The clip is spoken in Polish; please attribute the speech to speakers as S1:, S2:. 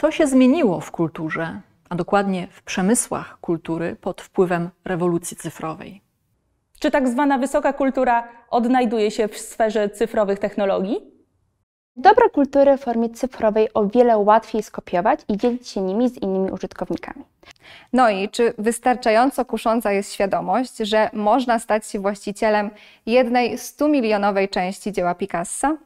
S1: Co się zmieniło w kulturze, a dokładnie w przemysłach kultury pod wpływem rewolucji cyfrowej?
S2: Czy tak zwana wysoka kultura odnajduje się w sferze cyfrowych technologii?
S3: Dobra kultury w formie cyfrowej o wiele łatwiej skopiować i dzielić się nimi z innymi użytkownikami.
S4: No i czy wystarczająco kusząca jest świadomość, że można stać się właścicielem jednej 100 milionowej części dzieła Picassa?